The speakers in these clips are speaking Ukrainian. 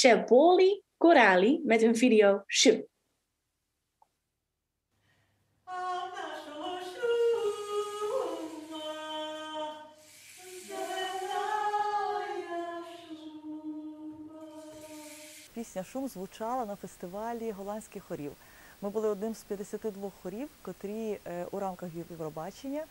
Cepoli Corali met hun video Shum. Пісня Шум звучала на фестивалі голландських хорів. Ми були одним з 52 хорів, котрі е, у рамках Євробачення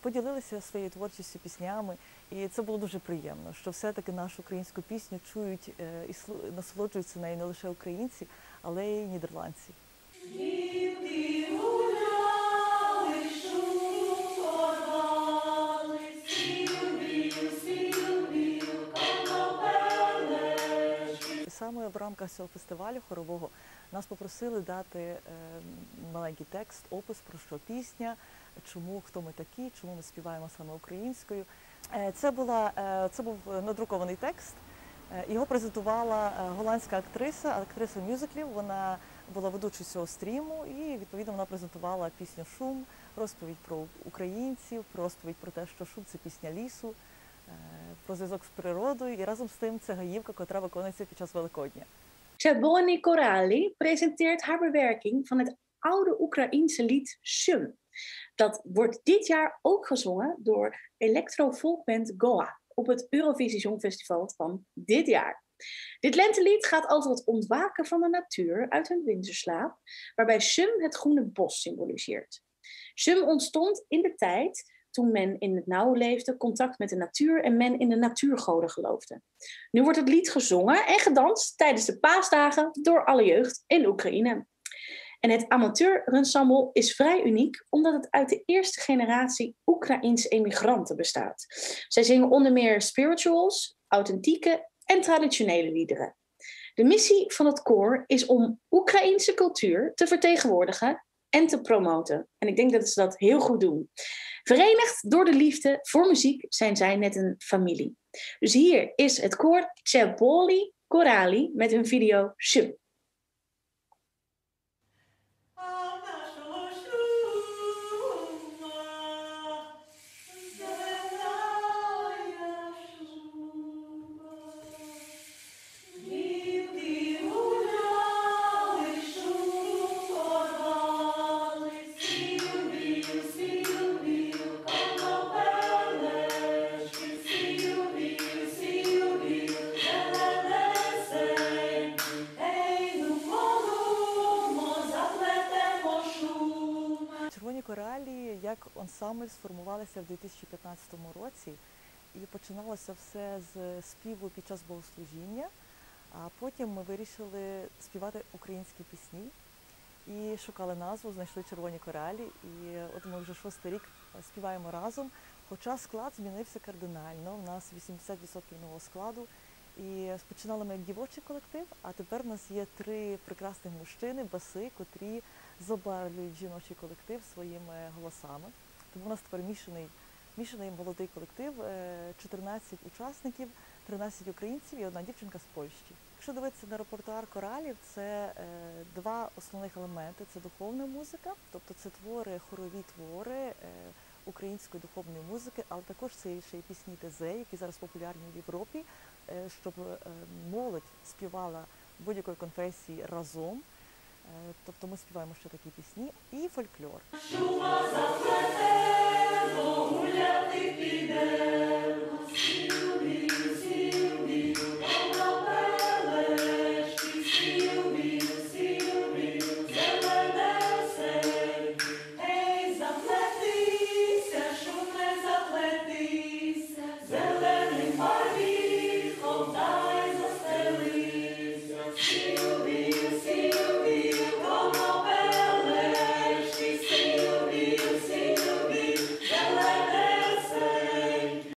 поділилися своєю творчістю піснями. І це було дуже приємно, що все-таки нашу українську пісню чують е, і насолоджуються нею не лише українці, але й нідерландці. В рамках цього фестивалю хорового нас попросили дати е, маленький текст, опис про що пісня, чому хто ми такі, чому ми співаємо саме українською. Е, Це була е, це був надрукований текст. Його презентувала голландська актриса, актриса мюзиклів. Вона була ведучою цього стріму, і відповідно вона презентувала пісню Шум, розповідь про українців, розповідь про те, що шум це пісня лісу, про зв'язок з природою, і разом з тим це гаївка, котра виконується під час Великодня. Chaboni Corali presenteert haar bewerking van het oude Oekraïense lied Shum. Dat wordt dit jaar ook gezongen door electro-folkband Goa op het Eurovisie Songfestival van dit jaar. Dit lentelied gaat over het ontwaken van de natuur uit hun winterslaap, waarbij Shum het groene bos symboliseert. Shum ontstond in de tijd toen men in het nauw leefde, contact met de natuur en men in de natuurgoden geloofde. Nu wordt het lied gezongen en gedanst tijdens de paasdagen door alle jeugd in Oekraïne. En het amateurensemble is vrij uniek omdat het uit de eerste generatie Oekraïense emigranten bestaat. Zij zingen onder meer spirituals, authentieke en traditionele liederen. De missie van het koor is om Oekraïense cultuur te vertegenwoordigen en te promoten. En ik denk dat ze dat heel goed doen. Verenigd door de liefde voor muziek zijn zij net een familie. Dus hier is het koor Cepoli Corali met hun video Shum. Коралі як ансамбль сформувалися в 2015 році, і починалося все з співу під час богослужіння. А потім ми вирішили співати українські пісні і шукали назву, знайшли червоні коралі. І от ми вже шостий рік співаємо разом. Хоча склад змінився кардинально. У нас 80% нового складу. І починали ми як дівочий колектив, а тепер у нас є три прекрасних мужчини, баси, котрі забарвлюють жіночий колектив своїми голосами. Тому у нас тепер мішаний, мішаний молодий колектив, е, 14 учасників, 13 українців і одна дівчинка з Польщі. Якщо дивитися на репертуар коралів, це е, два основних елементи: це духовна музика, тобто це твори, хорові твори е, української духовної музики, але також це ще й пісні Тезе, які зараз популярні в Європі, е, щоб е, молодь співала будь-якої конфесії разом. Е, Тобто ми співаємо ще такі пісні і фольклор.